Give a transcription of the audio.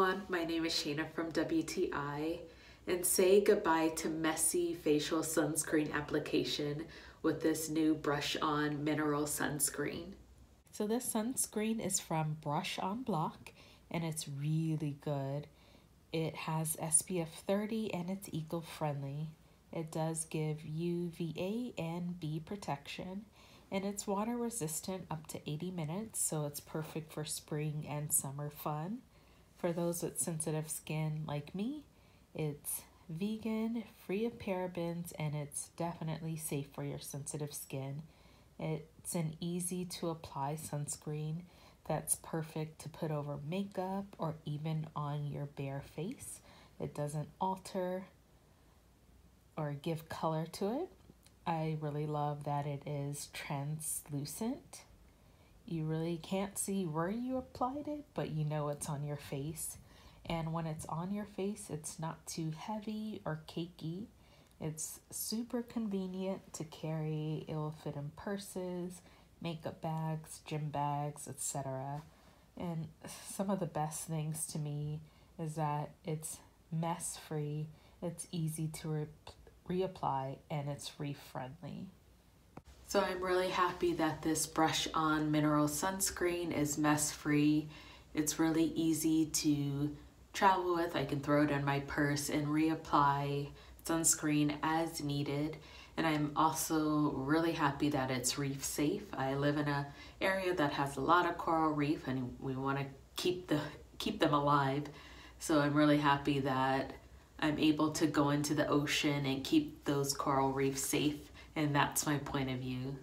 everyone, my name is Shayna from WTI and say goodbye to messy facial sunscreen application with this new Brush On Mineral Sunscreen. So this sunscreen is from Brush On Block and it's really good. It has SPF 30 and it's eco-friendly. It does give UVA and B protection and it's water resistant up to 80 minutes so it's perfect for spring and summer fun. For those with sensitive skin like me, it's vegan, free of parabens, and it's definitely safe for your sensitive skin. It's an easy to apply sunscreen that's perfect to put over makeup or even on your bare face. It doesn't alter or give color to it. I really love that it is translucent. You really can't see where you applied it, but you know it's on your face. And when it's on your face, it's not too heavy or cakey. It's super convenient to carry. It will fit in purses, makeup bags, gym bags, etc. And some of the best things to me is that it's mess free, it's easy to re reapply, and it's reef friendly. So I'm really happy that this Brush On Mineral Sunscreen is mess free. It's really easy to travel with. I can throw it in my purse and reapply sunscreen as needed. And I'm also really happy that it's reef safe. I live in a area that has a lot of coral reef and we want to keep the keep them alive. So I'm really happy that I'm able to go into the ocean and keep those coral reefs safe and that's my point of view.